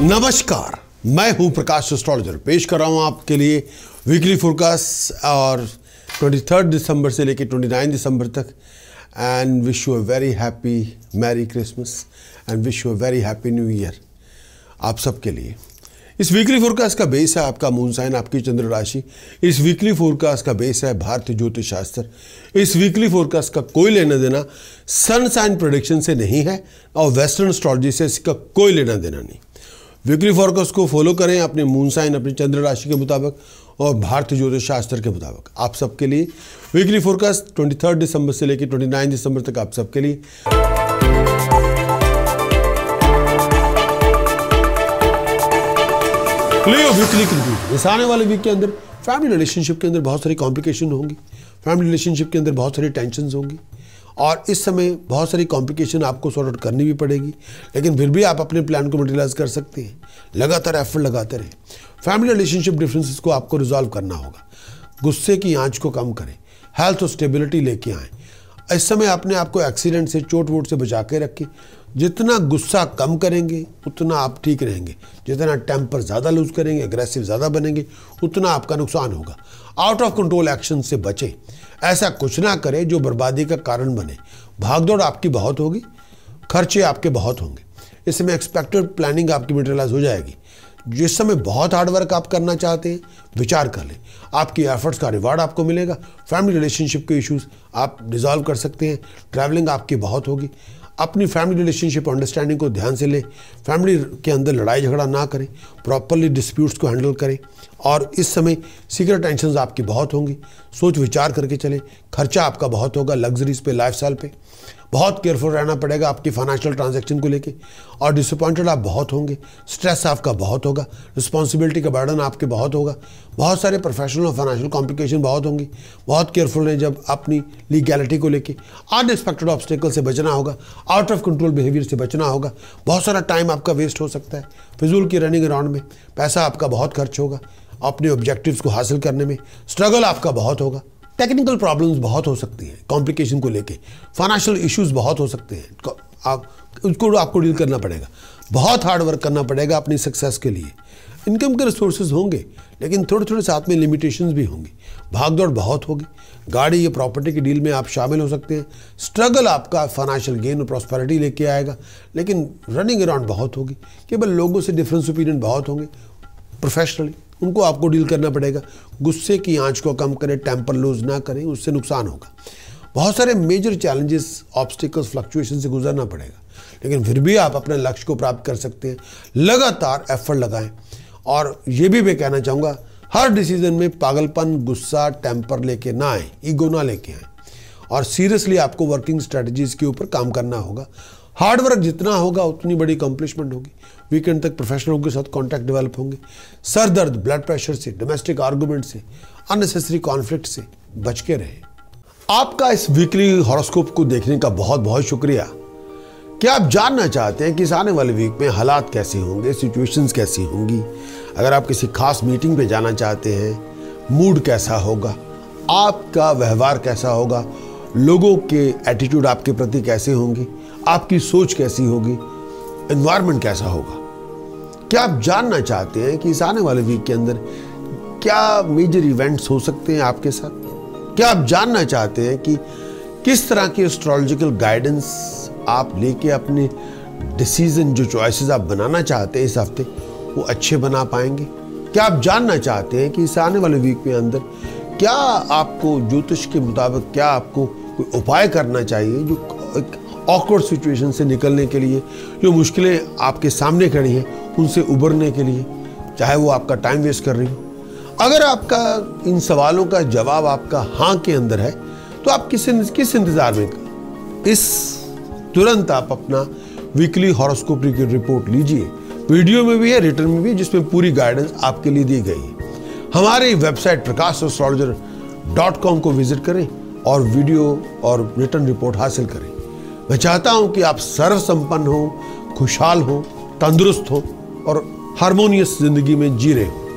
नमस्कार, मैं हूँ प्रकाश एस्ट्रोलॉजर। पेश कर रहा हूँ आपके लिए वीकली फोरकास्ट और 23 दिसंबर से लेकर 29 दिसंबर तक। And wish you a very happy merry Christmas and wish you a very happy new year आप सबके लिए। इस वीकली फोरकास्ट का बेस है आपका मून साइन आपकी चंद्र राशि। इस वीकली फोरकास्ट का बेस है भारतीय ज्योतिष शास्त्र। इस वीकली फोरकास्ट का कोई लेना देना सन साइन प्रोडिक्शन से नहीं है और वेस्टर्न एस्ट्रोलॉजी से इसका कोई लेना देना नहीं। वीकली फोरकास्ट को फॉलो करें अपने मून साइन अपनी चंद्र राशि के मुताबिक और भारतीय ज्योतिष शास्त्र के मुताबिक। आप सबके लिए वीकली फोरकास्ट 23 दिसंबर से लेकर 29 दिसंबर तक आप सबके लिए। इस आने वाले वीक के अंदर फैमिली रिलेशनशिप के अंदर बहुत सारी कॉम्प्लिकेशन होंगी। फैमिली रिलेशनशिप के अंदर बहुत सारी टेंशन होंगी। और इस समय बहुत सारी कॉम्प्लिकेशन आपको सॉर्ट आउट करनी भी पड़ेगी, लेकिन फिर भी आप अपने प्लान को मटेरियलाइज कर सकते हैं। लगातार एफर्ट लगाते रहें। फैमिली रिलेशनशिप डिफरेंसेस को आपको रिजॉल्व करना होगा। गुस्से की आँच को कम करें। हेल्थ और स्टेबिलिटी लेके आएँ। इस समय आपने आपको एक्सीडेंट से चोट वोट से बचा के रखें। जितना गुस्सा कम करेंगे, उतना आप ठीक रहेंगे। जितना टेम्पर ज़्यादा लूज करेंगे अग्रेसिव ज़्यादा बनेंगे, उतना आपका नुकसान होगा। आउट ऑफ़ कंट्रोल एक्शन से बचें। ऐसा कुछ ना करें जो बर्बादी का कारण बने। भागदौड़ आपकी बहुत होगी, खर्चे आपके बहुत होंगे। इस समय एक्सपेक्टेड प्लानिंग आपकी मटेरियलाइज हो जाएगी। जिस समय बहुत हार्डवर्क आप करना चाहते हैं, विचार कर लें। आपकी एफर्ट्स का रिवार्ड आपको मिलेगा। फैमिली रिलेशनशिप के इश्यूज़ आप डिजॉल्व कर सकते हैं। ट्रैवलिंग आपकी बहुत होगी। अपनी फैमिली रिलेशनशिप अंडरस्टैंडिंग को ध्यान से लें फैमिली के अंदर लड़ाई झगड़ा ना करें प्रॉपरली डिस्प्यूट्स को हैंडल करें और इस समय सीक्रेट टेंशन आपकी बहुत होंगी। सोच विचार करके चलें, खर्चा आपका बहुत होगा लग्जरीज पे लाइफ स्टाइल पे। बहुत केयरफुल रहना पड़ेगा आपकी फाइनेंशियल ट्रांजैक्शन को लेके और डिसअपॉइंटेड आप बहुत होंगे स्ट्रेस आपका बहुत होगा रिस्पॉन्सिबिलिटी का बर्डन आपके बहुत होगा। बहुत सारे प्रोफेशनल और फाइनेंशियल कॉम्प्लिकेशन बहुत होंगी। बहुत केयरफुल रहें जब अपनी लीगैलिटी को लेके। अनएक्सपेक्टेड ऑब्स्टिकल से बचना होगा। आउट ऑफ़ कंट्रोल बिहेवियर से बचना होगा। बहुत सारा टाइम आपका वेस्ट हो सकता है। फिजूल की रनिंग अराउंड में पैसा आपका बहुत खर्च होगा। अपने ऑब्जेक्टिव्स को हासिल करने में स्ट्रगल आपका बहुत होगा। टेक्निकल प्रॉब्लम्स बहुत हो सकती हैं कॉम्प्लिकेशन को लेके। फाइनेंशियल इश्यूज़ बहुत हो सकते हैं। आप उसको आपको डील करना पड़ेगा। बहुत हार्ड वर्क करना पड़ेगा अपनी सक्सेस के लिए। इनकम के रिसोर्सेज होंगे, लेकिन थोड़े थोड़े साथ में लिमिटेशंस भी होंगी। भागदौड़ बहुत होगी। गाड़ी या प्रॉपर्टी की डील में आप शामिल हो सकते हैं। स्ट्रगल आपका फाइनेंशियल गेन और प्रॉस्पेरिटी लेके आएगा, लेकिन रनिंग अराउंड बहुत होगी। केवल लोगों से डिफरेंस ओपिनियन बहुत होंगे। प्रोफेशनली उनको आपको डील करना पड़ेगा। गुस्से की आँच को कम करें टेम्पर लूज ना करें, उससे नुकसान होगा। बहुत सारे मेजर चैलेंजेस ऑब्स्टिकल्स फ्लक्चुएशन से गुजरना पड़ेगा। लेकिन फिर भी आप अपने लक्ष्य को प्राप्त कर सकते हैं। लगातार एफर्ट लगाएँ। और ये भी मैं कहना चाहूँगा, हर डिसीज़न में पागलपन, गुस्सा टेम्पर लेके ना आए ईगो ना लेके आए। और सीरियसली आपको वर्किंग स्ट्रेटजीज के ऊपर काम करना होगा। हार्ड वर्क जितना होगा, उतनी बड़ी अकम्पलिशमेंट होगी। वीकेंड तक प्रोफेशनलों के साथ कॉन्टैक्ट डेवलप होंगे। सर दर्द ब्लड प्रेशर से डोमेस्टिक आर्गूमेंट से अननेसेसरी कॉन्फ्लिक्ट से बच के रहे। आपका इस वीकली हॉरोस्कोप को देखने का बहुत बहुत शुक्रिया। क्या आप जानना चाहते हैं कि इस आने वाले वीक में हालात कैसे होंगे सिचुएशंस कैसी होंगी? अगर आप किसी खास मीटिंग पे जाना चाहते हैं मूड कैसा होगा, आपका व्यवहार कैसा होगा, लोगों के एटीट्यूड आपके प्रति कैसे होंगी, आपकी सोच कैसी होगी एनवायरमेंट कैसा होगा? क्या आप जानना चाहते हैं कि इस आने वाले वीक के अंदर क्या मेजर इवेंट्स हो सकते हैं आपके साथ? क्या आप जानना चाहते हैं कि किस तरह की एस्ट्रोलॉजिकल गाइडेंस आप लेके अपने डिसीज़न जो चॉइसेस आप बनाना चाहते हैं इस हफ़्ते, वो अच्छे बना पाएँगे? क्या आप जानना चाहते हैं कि इस आने वाले वीक में अंदर क्या आपको ज्योतिष के मुताबिक क्या आपको कोई उपाय करना चाहिए, जो एक ऑकवर्ड सिचुएशन से निकलने के लिए, जो मुश्किलें आपके सामने खड़ी हैं, उनसे उबरने के लिए, चाहे वो आपका टाइम वेस्ट कर रही हो? अगर आपका, इन सवालों का जवाब आपका हाँ के अंदर है तो आप किस किस इंतज़ार में इस तुरंत आप अपना वीकली हॉरोस्कोप की रिपोर्ट लीजिए। वीडियो में भी है रिटर्न में भी, जिसमें पूरी गाइडेंस आपके लिए दी गई है। हमारी website Prakash astrologer dot com को विज़िट करें और वीडियो और रिटर्न रिपोर्ट हासिल करें। मैं चाहता हूँ कि आप सर्व संपन्न हो, खुशहाल हो, तंदुरुस्त हो और हारमोनियस ज़िंदगी में जी रहे हो।